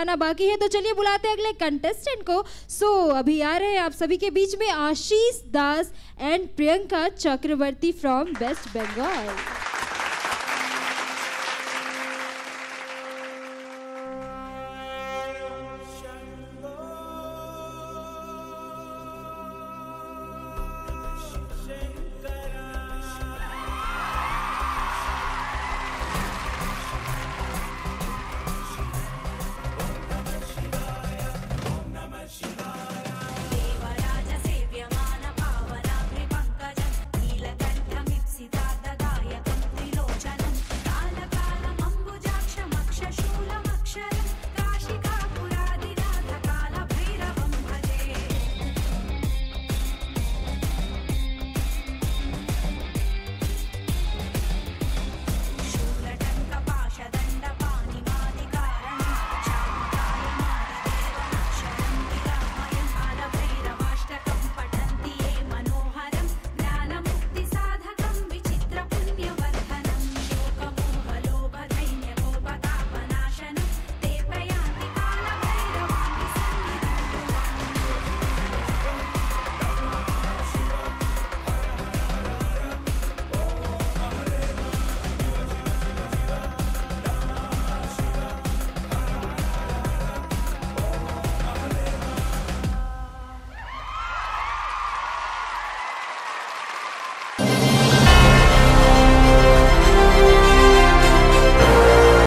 बताना बाकी है तो चलिए बुलाते हैं अगले कंटेस्टेंट को। सो so, अभी आ रहे हैं आप सभी के बीच में Ashish Das and Priyanka Chakraborty from west Bengal